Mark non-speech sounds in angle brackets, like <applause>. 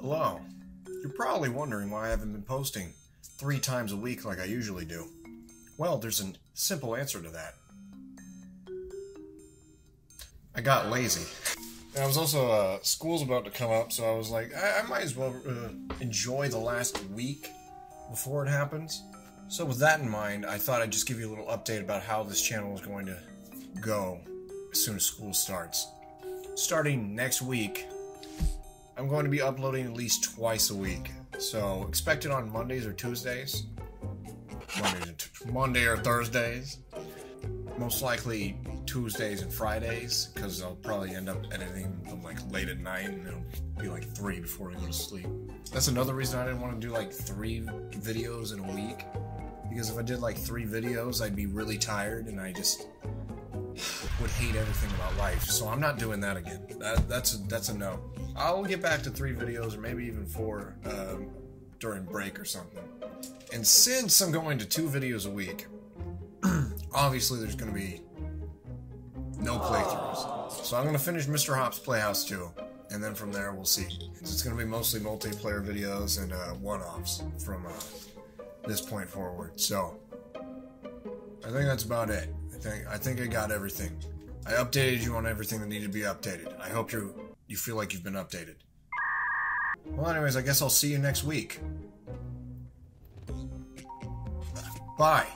Hello. You're probably wondering why I haven't been posting three times a week like I usually do. Well, there's a simple answer to that. I got lazy. And I was also, uh, school's about to come up, so I was like, I, I might as well uh, enjoy the last week before it happens. So with that in mind, I thought I'd just give you a little update about how this channel is going to go as soon as school starts. Starting next week, I'm going to be uploading at least twice a week. So expect it on Mondays or Tuesdays. Mondays Monday or Thursdays. Most likely Tuesdays and Fridays, because I'll probably end up editing them like late at night and it'll be like three before I go to sleep. That's another reason I didn't want to do like three videos in a week. Because if I did like three videos, I'd be really tired and I just would hate everything about life. So I'm not doing that again. That, that's a, that's a no. I'll get back to three videos or maybe even four um, during break or something. And since I'm going to two videos a week, <clears throat> obviously there's going to be no playthroughs. So I'm going to finish Mr. Hop's Playhouse 2, and then from there we'll see. It's going to be mostly multiplayer videos and uh, one-offs from uh, this point forward. So I think that's about it. I think I think I got everything. I updated you on everything that needed to be updated. I hope you you feel like you've been updated. Well, anyways, I guess I'll see you next week. Bye.